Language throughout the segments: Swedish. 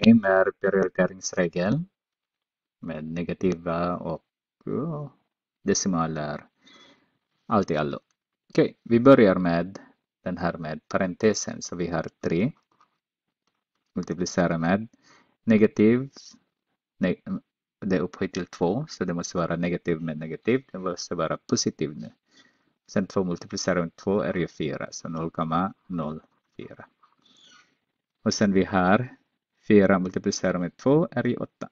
Med prioriteringsregel med negativa och uh, decimaler. Allt i allo. Okej, okay, vi börjar med den här med parentesen. Så vi har 3 multiplicera med negativ. Ne det är upphöjt till 2, så det måste vara negativ med negativ. Det måste vara positiv nu. Sen 2 multiplicerar med 2 är ju 4, så 0,04. Och sen vi har 4 multiplicerar med 2 är ju 8.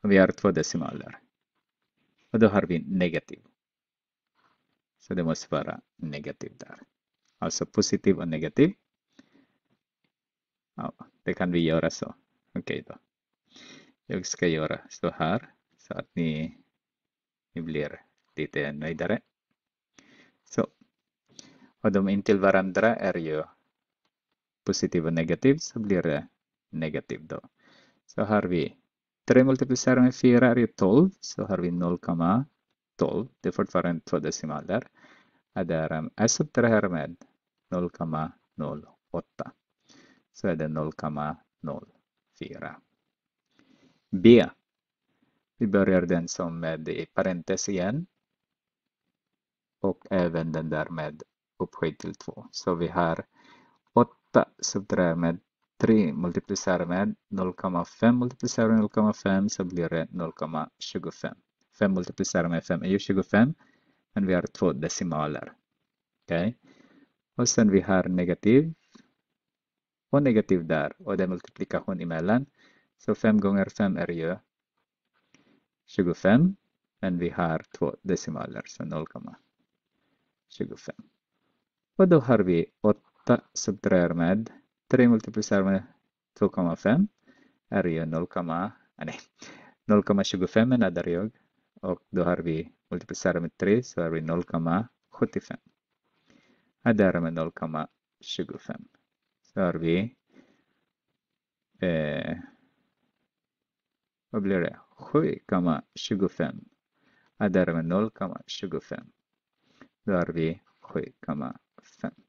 Och vi har två decimaler. Och då har vi negativ. Så det måste vara negativ där. Alltså positiv och negativ. Ja, det kan vi göra så. Okej okay då. Jag ska göra så här så att ni, ni blir lite nöjdare. Så. Och de intill varandra är ju positiv och e negativ så blir det negativ då. Så har vi 3 multiplicerat med 4 är ju 12 så har vi 0,12. Det är fortfarande två decimaler. Och där jag subtraherar med 0,08 så är det 0,04. B. Vi börjar den som med i parentes igen. Och även den där med upphöjd till 2. Så vi har 8 subtraherar med 3 multiplicerar med 0,5 multiplicerar med 0,5 så blir det 0,25. 5 multiplicerar med 5 är ju 25. Men vi har två decimaler. Okej. Okay. Och sen vi har negativ och negativ där och det är multiplikation emellan. Så 5 gånger 5 är ju 25. Men vi har två decimaler, så 0,25. Och då har vi 8 subtraherar med 3 multiplicerar med 2,5 är ju 0,25 menar ah, jag. Och då har vi multiplicerat med 3 så har vi 0,75. Och där med 0,25. Så har vi eh, vad blir det? 7,25. Och där med 0,25. Då har vi 7,5.